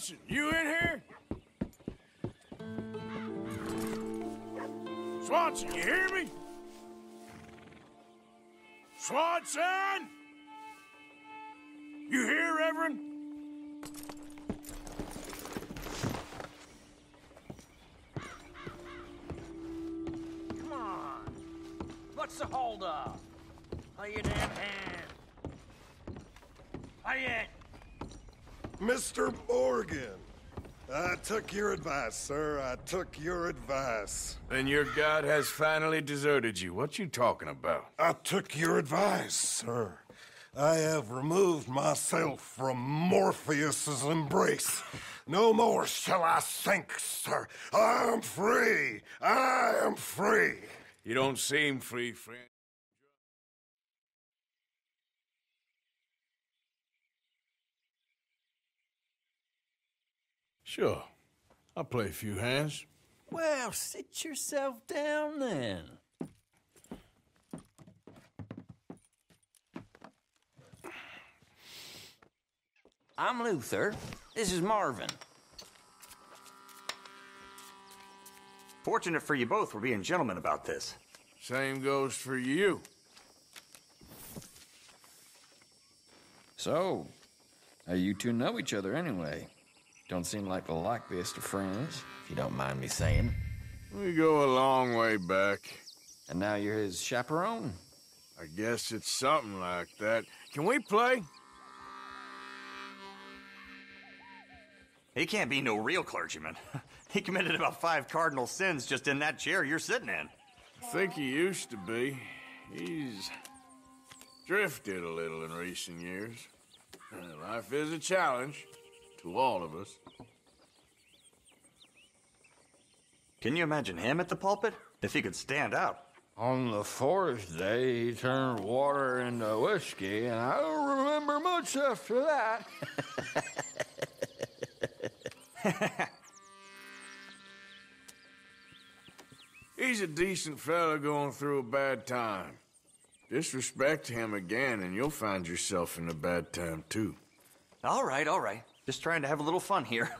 Swanson, you in here? Swanson, you hear me? Swanson! You here, Reverend? Come on. What's the holdup? Lay your damn hand. Lay it. Mr. Morgan, I took your advice, sir. I took your advice. Then your god has finally deserted you. What you talking about? I took your advice, sir. I have removed myself from Morpheus's embrace. No more shall I sink, sir. I am free. I am free. You don't seem free, friend. Sure. I'll play a few hands. Well, sit yourself down then. I'm Luther. This is Marvin. Fortunate for you both we're being gentlemen about this. Same goes for you. So, how you two know each other anyway? Don't seem like the likeliest of friends, if you don't mind me saying. We go a long way back. And now you're his chaperone? I guess it's something like that. Can we play? He can't be no real clergyman. he committed about five cardinal sins just in that chair you're sitting in. I think he used to be. He's drifted a little in recent years. Uh, Life is a challenge to all of us. Can you imagine him at the pulpit? If he could stand out. On the fourth day, he turned water into whiskey, and I don't remember much after that. He's a decent fella going through a bad time. Disrespect him again, and you'll find yourself in a bad time, too. All right, all right. Just trying to have a little fun here.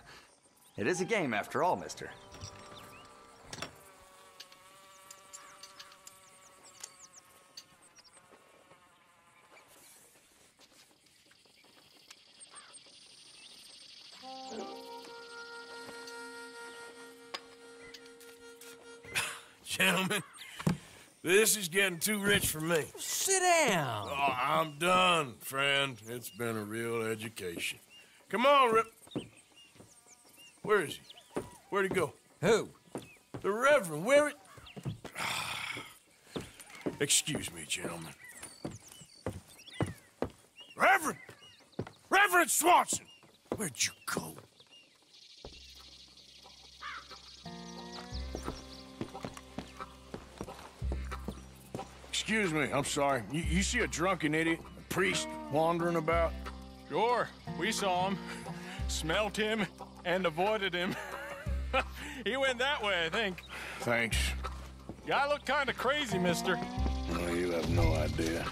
It is a game after all, mister. Gentlemen, this is getting too rich for me. Sit down. Oh, I'm done, friend. It's been a real education. Come on, Rip. Where is he? Where'd he go? Who? The Reverend. Where it? Excuse me, gentlemen. Reverend! Reverend Swanson! Where'd you go? Excuse me, I'm sorry. You, you see a drunken idiot, a priest, wandering about? Sure, we saw him, smelt him, and avoided him. he went that way, I think. Thanks. Guy looked kind of crazy, mister. No, you have no idea.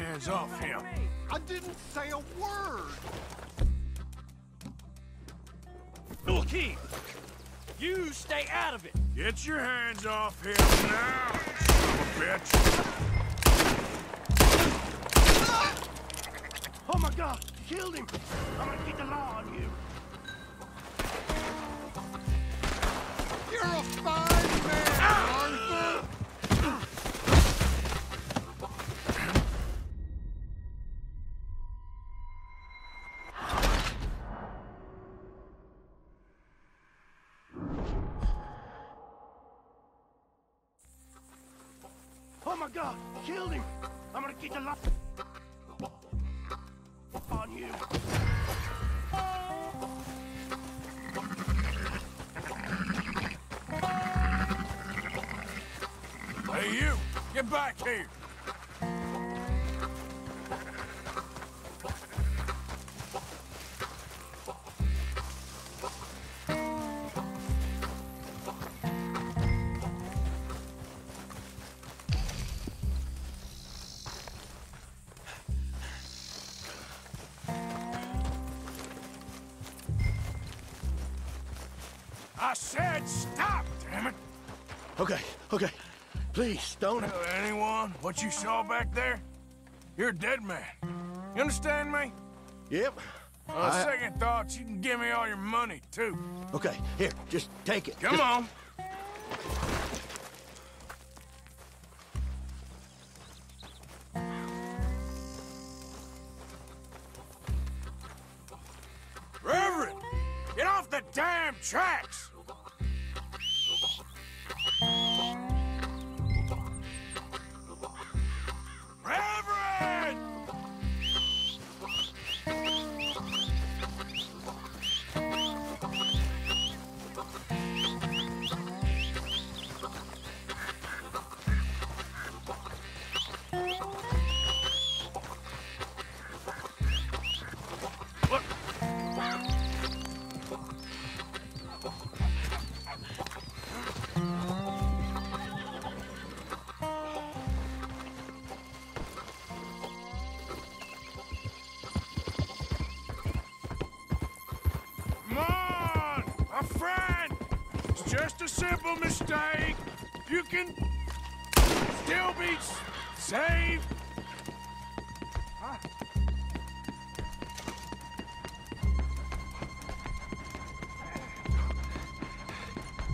Hands off him. I didn't say a word. Keith, you stay out of it. Get your hands off him now, son of a bitch. Oh my God! You killed him. I'm gonna keep the law on you. You're a fine the on you. Hey, you! Get back here! I said stop, damn it! Okay, okay. Please, don't. Tell anyone what you saw back there? You're a dead man. You understand me? Yep. On I- second thoughts, you can give me all your money, too. Okay, here, just take it. Come Just- on. Just a simple mistake. You can still be saved. Huh?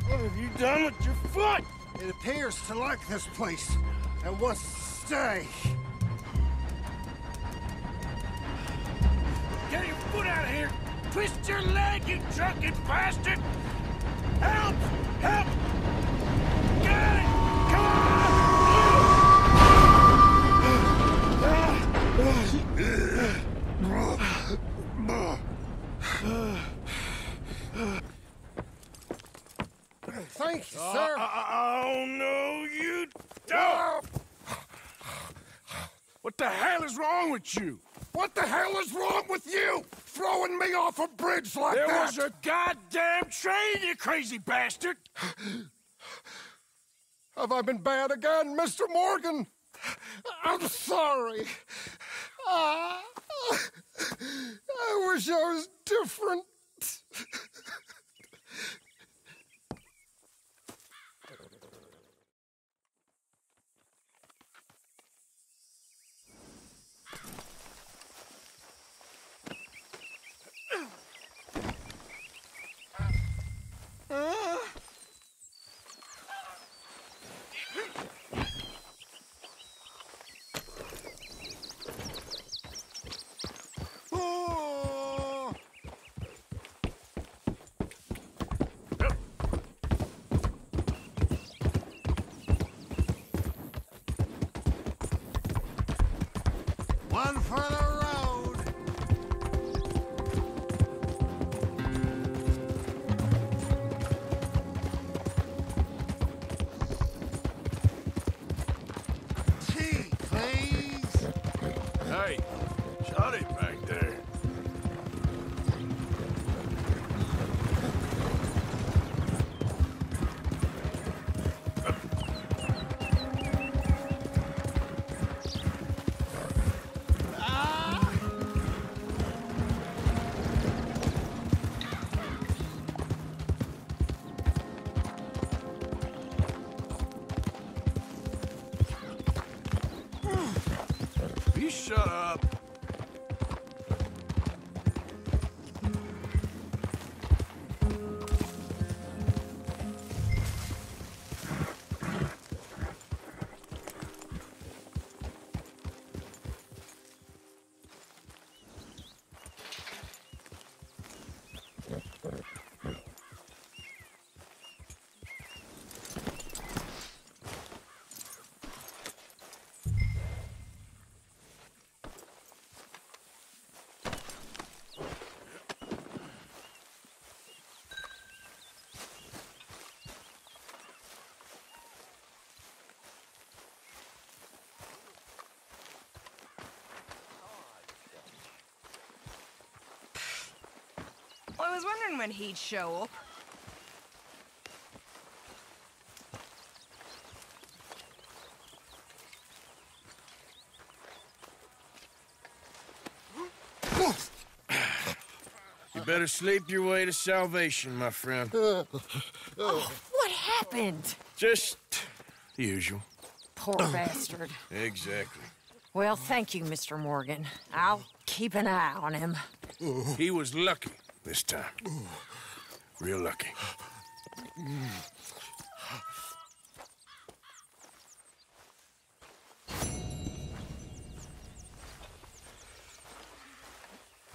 What have you done with your foot? It appears to like this place and wants to stay. Get your foot out of here! Twist your leg, you drunken bastard! Thank you, sir. Uh, uh, uh, oh, no, you don't! What the hell is wrong with you? What the hell is wrong with you? Throwing me off a bridge like There that? was a train, you crazy bastard! Have I been bad again, Mr. Morgan? I'm sorry. Ah, I wish I was different. Oh. You shut up. I was wondering when he'd show up. You better sleep your way to salvation, my friend. oh, What happened? Just the usual. Poor bastard. Exactly. Well, thank you, Mr. Morgan. I'll keep an eye on him. He was lucky this time. Real lucky.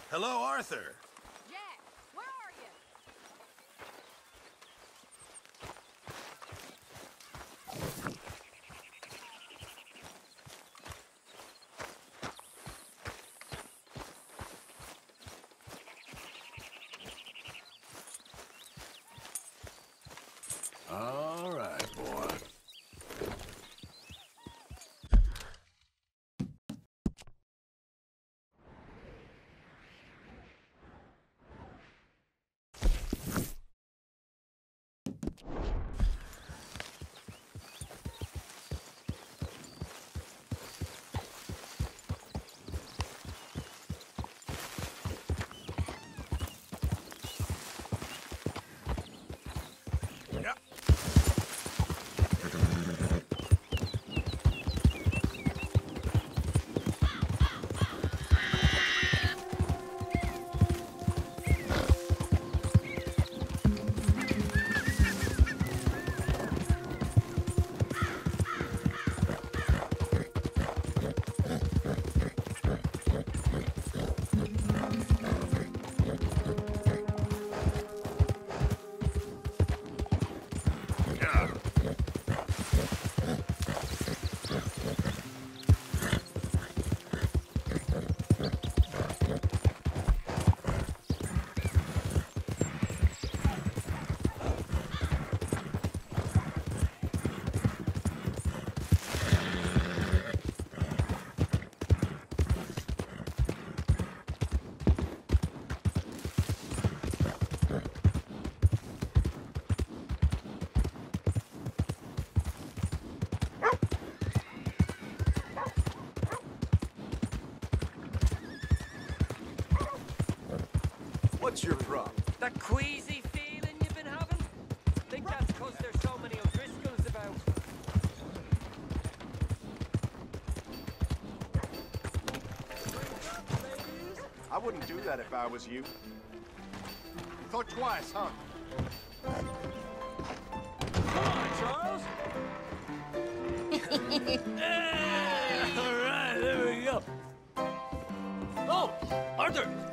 Hello, Arthur. What's your problem? That queasy feeling you've been having? Think that's because there's so many O'Driscolls about. I wouldn't do that if I was you. Thought twice, huh?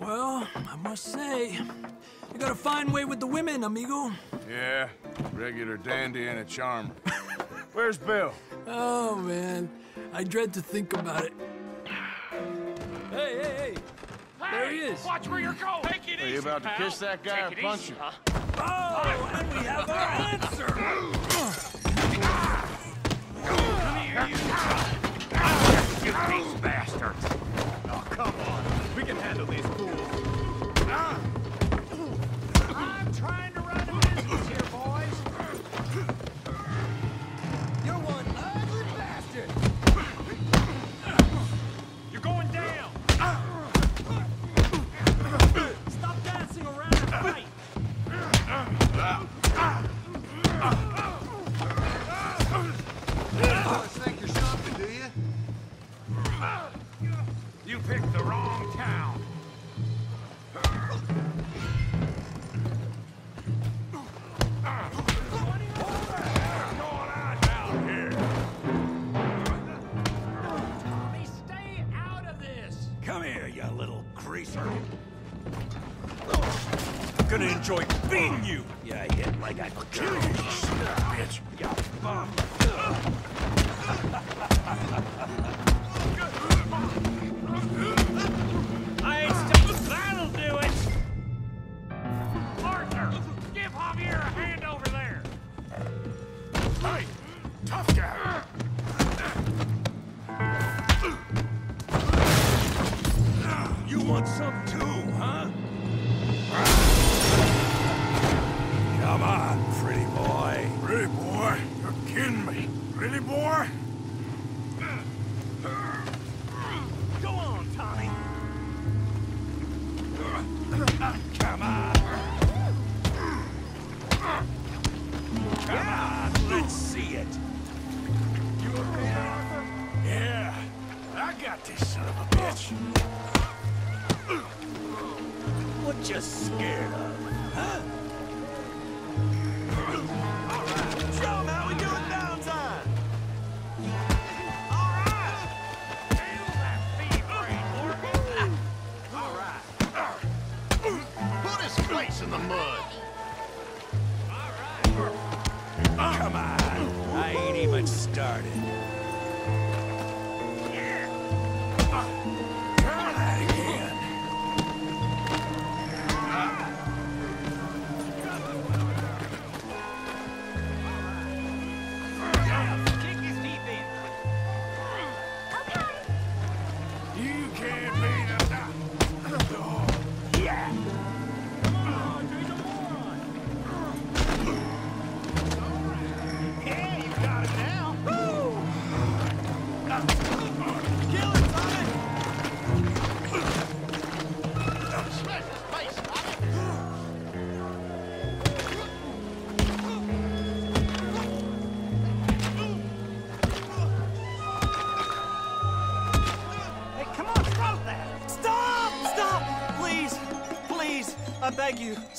Well, I must say, you got a fine way with the women, amigo. Yeah, regular dandy and a charmer. Where's Bill? Oh, man. I dread to think about it. Hey, hey, hey! There he is. Watch where you're going. Take it Are you about to kiss that guy or punch him? Oh, and we have our answer! Here You these bastards. Oh, come on. Handle these fools. You scared of, huh?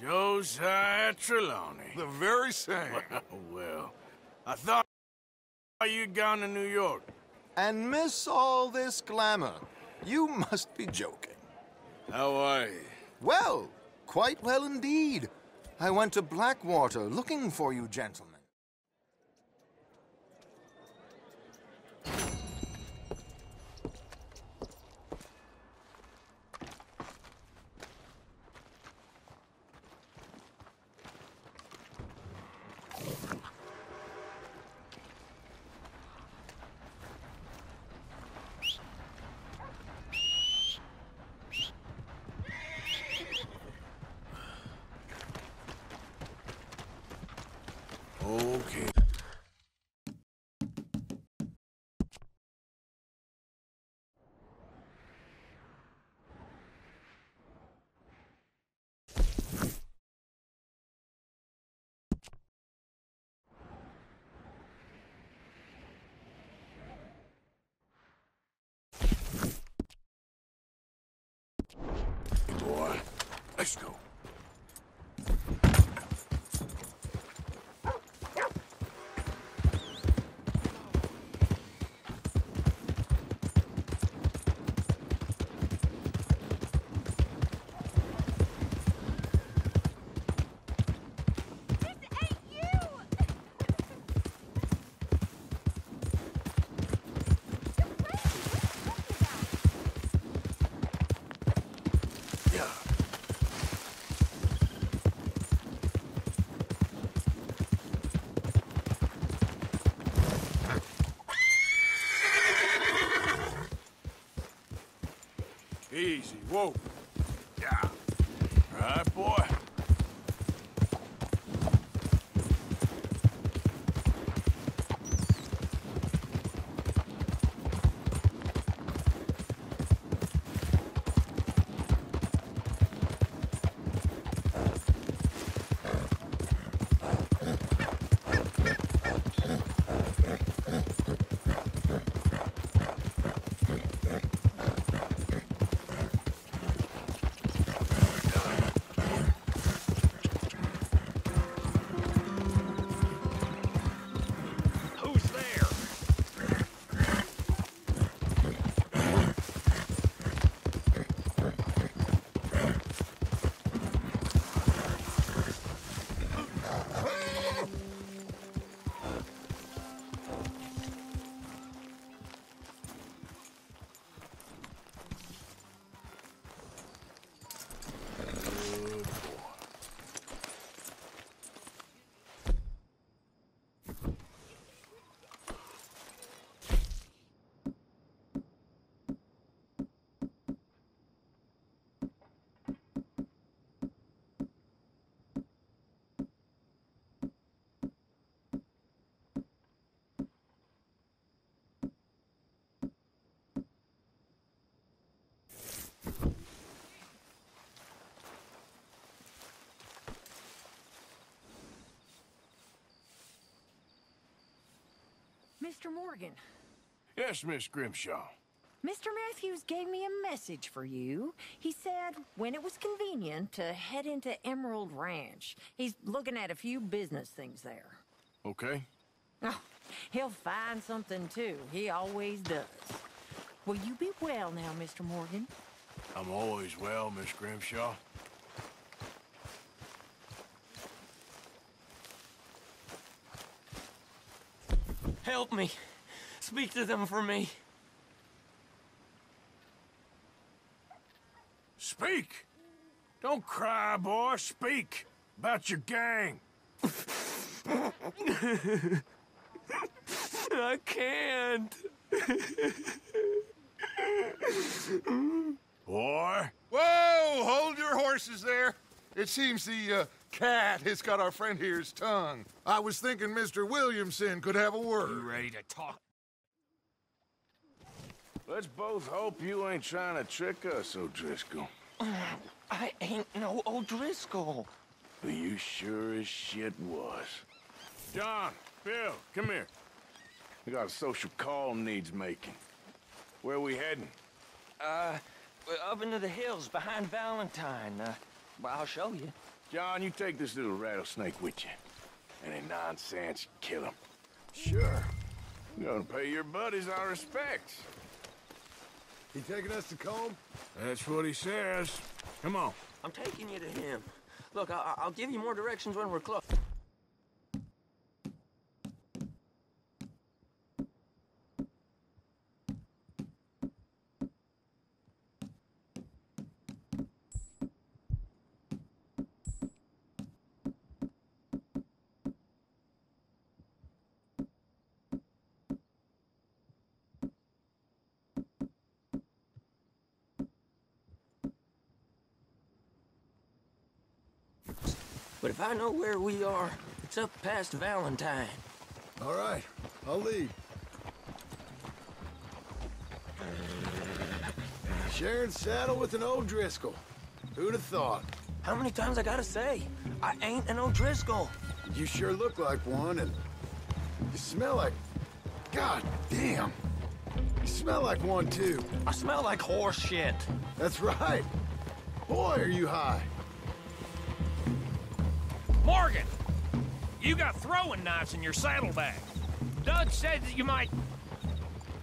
Josiah Trelawny. The very same. well, I thought you'd gone to New York. And miss all this glamour. You must be joking. How are you? Well, quite well indeed. I went to Blackwater looking for you, gentlemen. Okay. Boy, let's go. Easy, whoa. Mr. Morgan, Yes, Miss Grimshaw. Mr. Matthews gave me a message for you. He said when it was convenient to head into Emerald Ranch. He's looking at a few business things there. Okay. Oh, he'll find something too. He always does. Will you be well now, Mr. Morgan? I'm always well, Miss Grimshaw. Help me. Speak to them for me. Speak! Don't cry, boy. Speak about your gang. I can't. Boy. Whoa! Hold your horses there. It seems the uh, cat It's got our friend here's tongue. I was thinking Mr. Williamson could have a word. You ready to talk? Let's both hope you ain't trying to trick us, O'Driscoll. I ain't no O'Driscoll. But you sure as shit was. John, Bill, come here. We got a social call needs making. Where we heading? Uh, we're up into the hills behind Valentine. Uh, well, I'll show you. John, you take this little rattlesnake with you. Any nonsense, kill him. Sure. You gonna pay your buddies our respects. He taking us to Colm? That's what he says. Come on. I'm taking you to him. Look, I I'll give you more directions when we're close. If I know where we are, it's up past Valentine. All right, I'll lead. Sharing saddle with an O'Driscoll. Who'd have thought? How many times I gotta say? I ain't an O'Driscoll. You sure look like one, and you smell like... God damn! You smell like one, too. I smell like horse shit. That's right. Boy, are you high. Morgan! You got throwing knives in your saddlebag. Doug said that you might...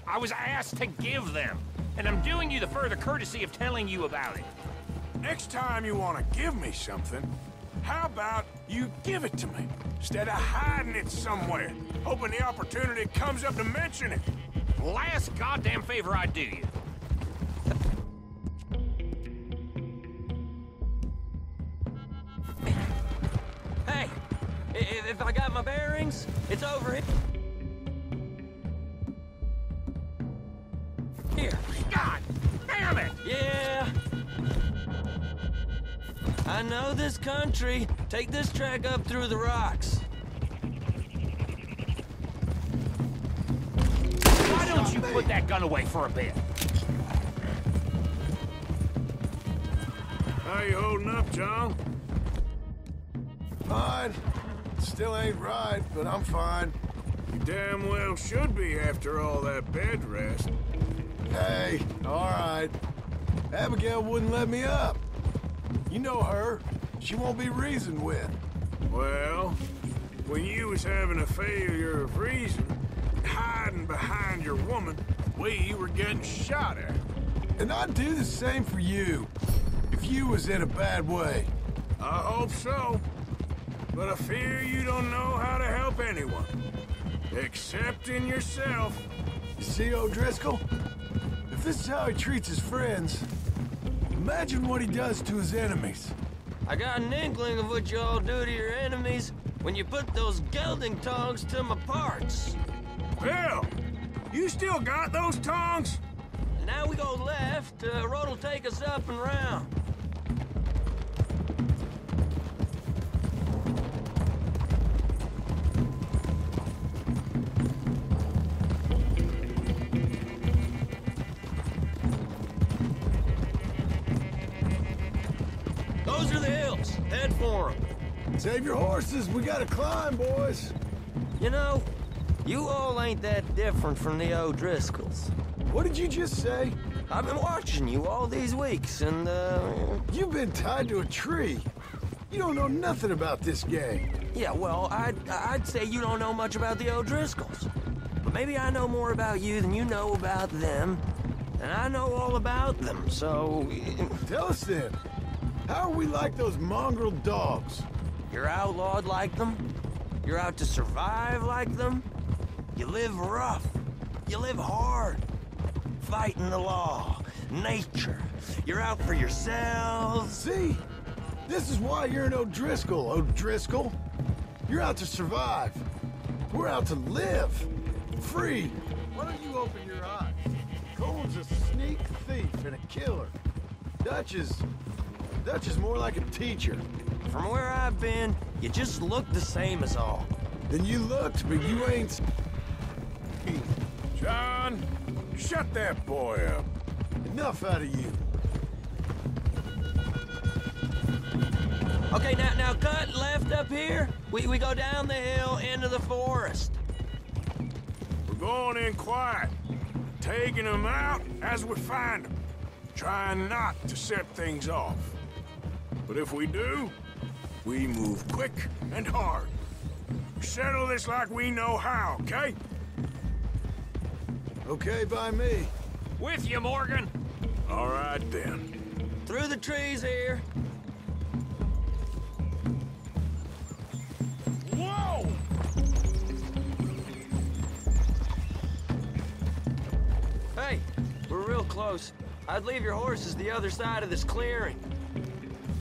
I was asked to give them, and I'm doing you the further courtesy of telling you about it. Next time you want to give me something, how about you give it to me? Instead of hiding it somewhere, hoping the opportunity comes up to mention it. Last goddamn favor I do you. Bearings, it's over here. Here. God damn it! Yeah. I know this country. Take this track up through the rocks. Why don't you put that gun away for a bit? How you holding up, John? Fine. Still ain't right, but I'm fine. You damn well should be after all that bed rest. Hey, all right. Abigail wouldn't let me up. You know her. She won't be reasoned with. Well, when you was having a failure of reason, hiding behind your woman, we were getting shot at. And I'd do the same for you, if you was in a bad way. I hope so. But I fear you don't know how to help anyone. Except in yourself. You see, O'Driscoll? If this is how he treats his friends, imagine what he does to his enemies. I got an inkling of what you all do to your enemies when you put those gelding tongs to my parts. Bill, you still got those tongs? Now we go left, uh, road'll take us up and round. Save your horses. We gotta climb, boys. You know, You all ain't that different from the O'Driscolls. What did you just say? I've been watching you all these weeks, and, uh... You've been tied to a tree. You don't know nothing about this gang. Yeah, well, I'd, I'd say you don't know much about the O'Driscolls. But maybe I know more about you than you know about them. And I know all about them, so... Tell us then. How are we like those mongrel dogs? You're outlawed like them. You're out to survive like them. You live rough. You live hard. Fighting the law. Nature. You're out for yourselves. See? This is why you're an O'Driscoll, O'Driscoll. You're out to survive. We're out to live. Free. Why don't you open your eyes? Colm's a sneak thief and a killer. Dutch is... Dutch is more like a teacher. From where I've been, you just look the same as all. Then you looked, but you ain't... John, shut that boy up. Enough out of you. Okay, now, now cut left up here. We, we go down the hill into the forest. We're going in quiet, taking them out as we find them, trying not to set things off. But if we do, we move quick and hard. Settle this like we know how, okay? Okay by me. With you, Morgan. All right, then. Through the trees here. Whoa! Hey, we're real close. I'd leave your horses the other side of this clearing.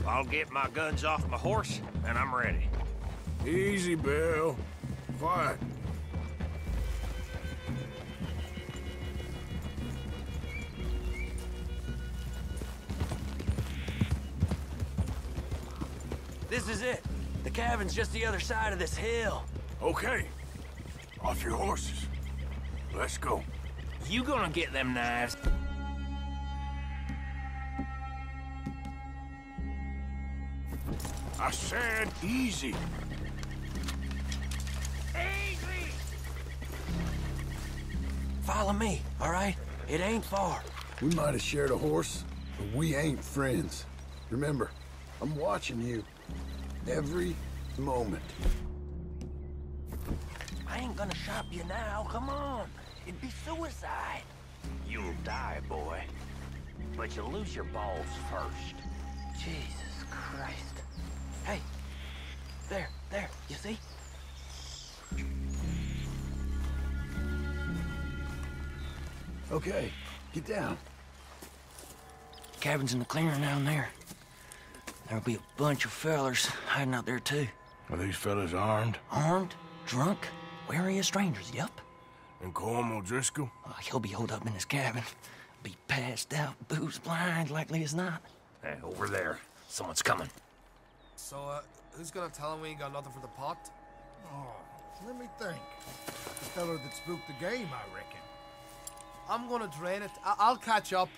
I'll get my guns off my horse, and I'm ready. Easy, Bill. Quiet. This is it. The cabin's just the other side of this hill. Okay. Off your horses. Let's go. You gonna get them knives? I said easy. Easy! Follow me, all right? It ain't far. We might have shared a horse, but we ain't friends. Remember, I'm watching you. Every moment. I ain't gonna shop you now. Come on. It'd be suicide. You'll die, boy. But you'll lose your balls first. Jesus Christ. Hey. There, there. You see? Okay, get down. Cabin's in the clearing down there. There'll be a bunch of fellers hiding out there, too. Are these fellas armed? Armed, drunk, wary of strangers, yep. And Colm O'Driscoll? Oh, uh, he'll be holed up in his cabin. Be passed out, booze blind, likely as not. Hey, over there. Someone's coming. So, uh, who's gonna tell him we ain't got nothing for the pot? Oh, let me think. The fella that spooked the game, I reckon. I'm gonna drain it. I- I'll catch up.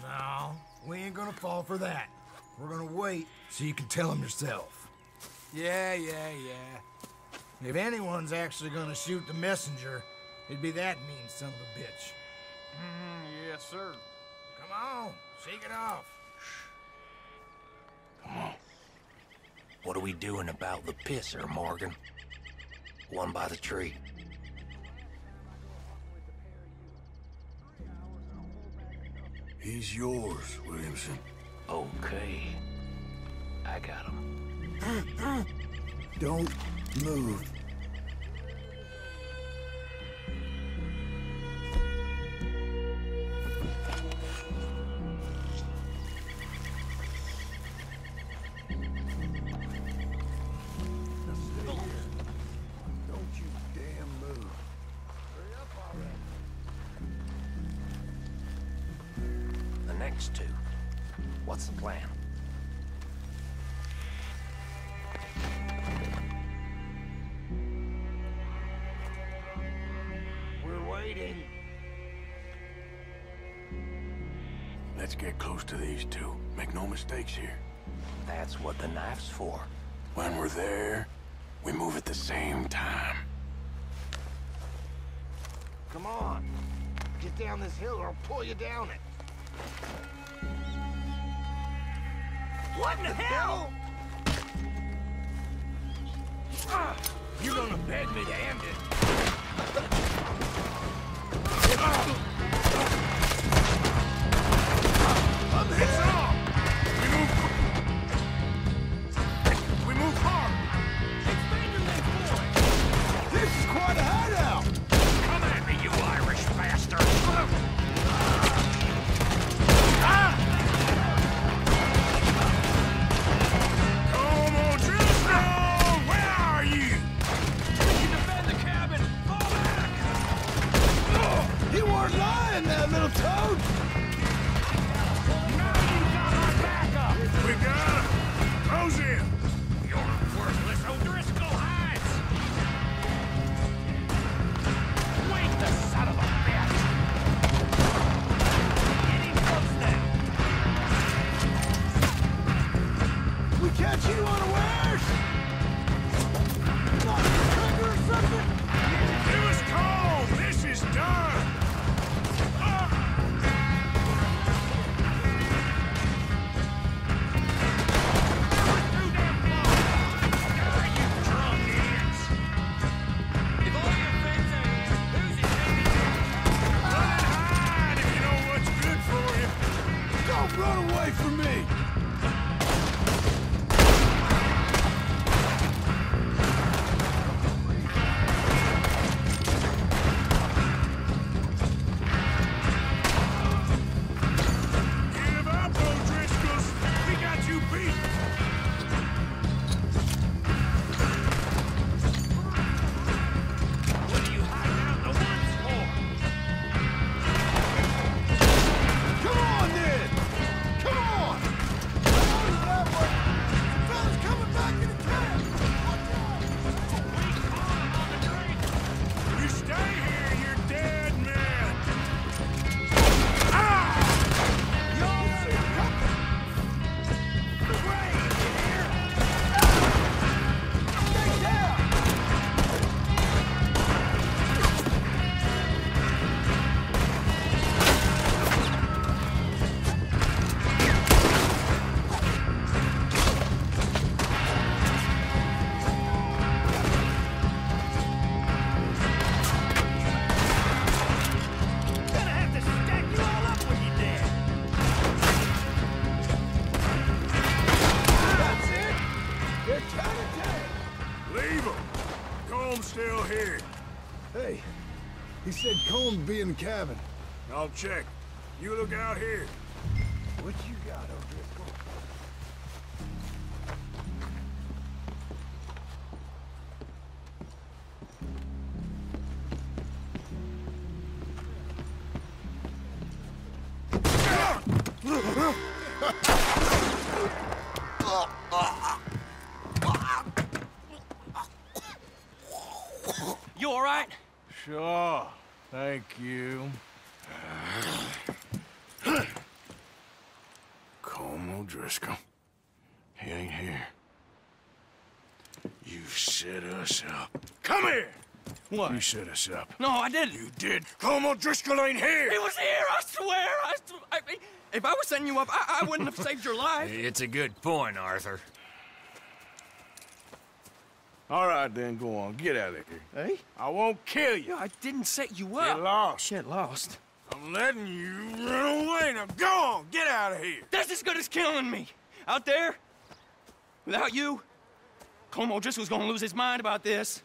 No, we ain't gonna fall for that. We're gonna wait so you can tell him yourself. Yeah, yeah, yeah. If anyone's actually gonna shoot the messenger, it'd be that mean son of a bitch. Mm, yes, sir. Come on, shake it off. What are we doing about the pisser, Morgan? One by the tree. He's yours, Williamson. Okay. I got him. Don't move. Waiting. Let's get close to these two. Make no mistakes here. That's what the knife's for. When we're there, we move at the same time. Come on. Get down this hill or I'll pull you down it. What in the hell? Ah, you're gonna beg me to end it. It's on! Cabin. I'll check. You look out here. What? You set us up. No, I didn't. You did. Colm O'Driscoll ain't here! He was here, I swear! I, I, if I was setting you up, I, I wouldn't have saved your life. It's a good point, Arthur. All right, then, go on. Get out of here. Hey? I won't kill you. I didn't set you Get up. lost. Shit, lost. I'm letting you run away. Now go on. Get out of here. That's as good as killing me. Out there, without you, Colm O'Driscoll's gonna lose his mind about this.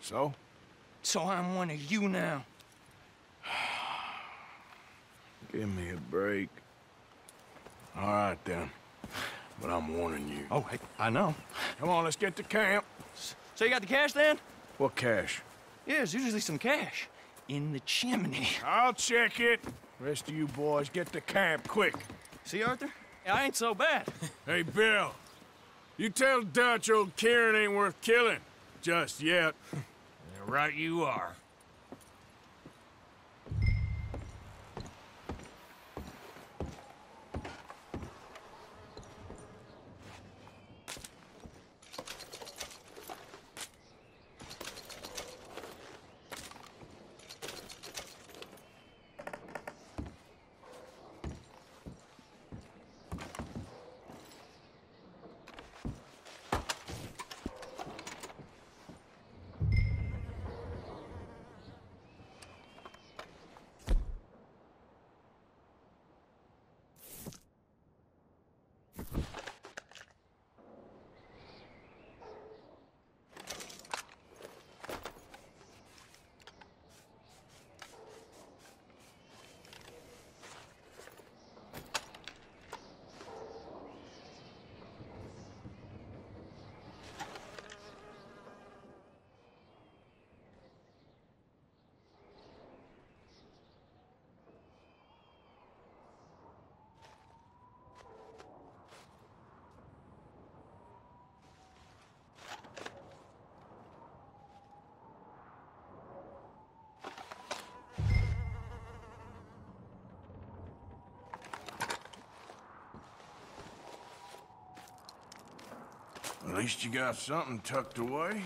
So? So I'm one of you now. Give me a break. All right, then. But I'm warning you. Oh, hey, I know. Come on, let's get to camp. So you got the cash then? What cash? Yeah, there's usually some cash in the chimney. I'll check it. Rest of you boys, get to camp quick. See, Arthur? I ain't so bad. Hey, Bill. You tell Dutch old Kieran ain't worth killing. Just yet. Right you are. Least you got something tucked away.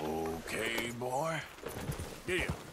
Okay, boy. Here.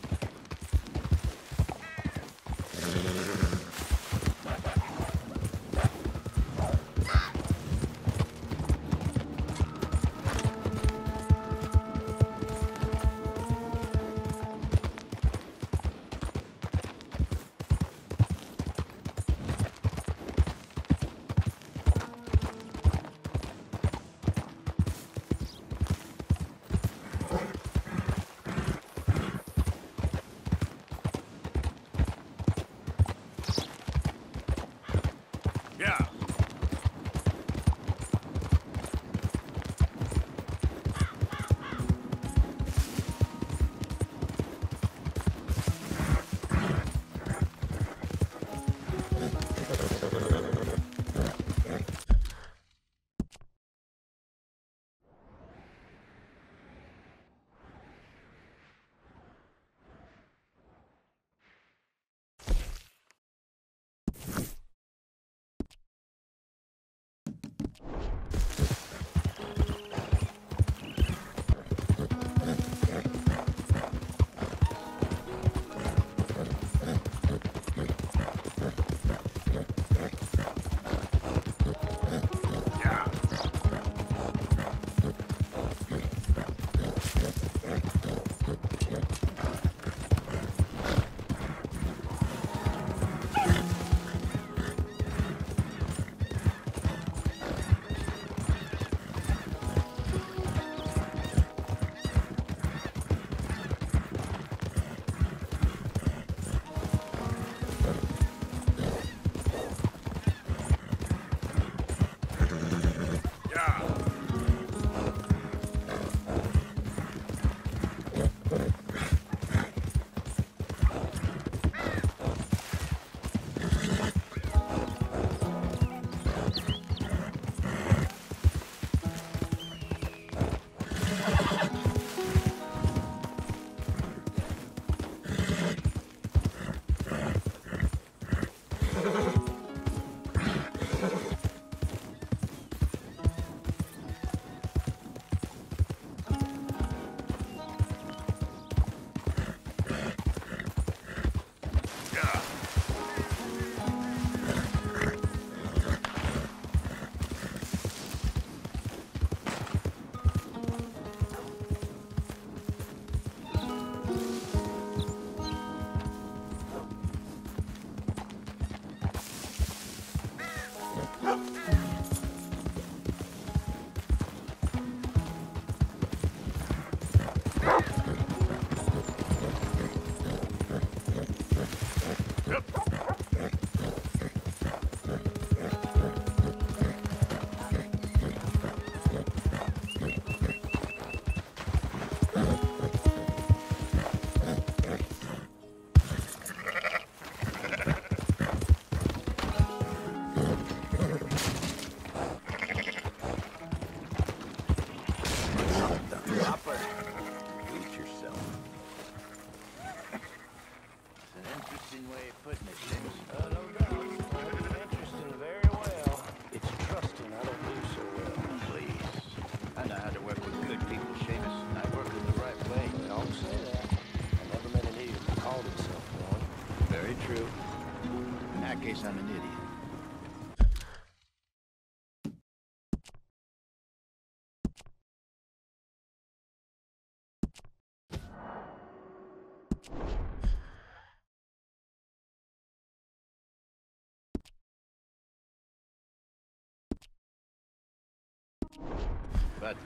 But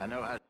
I know how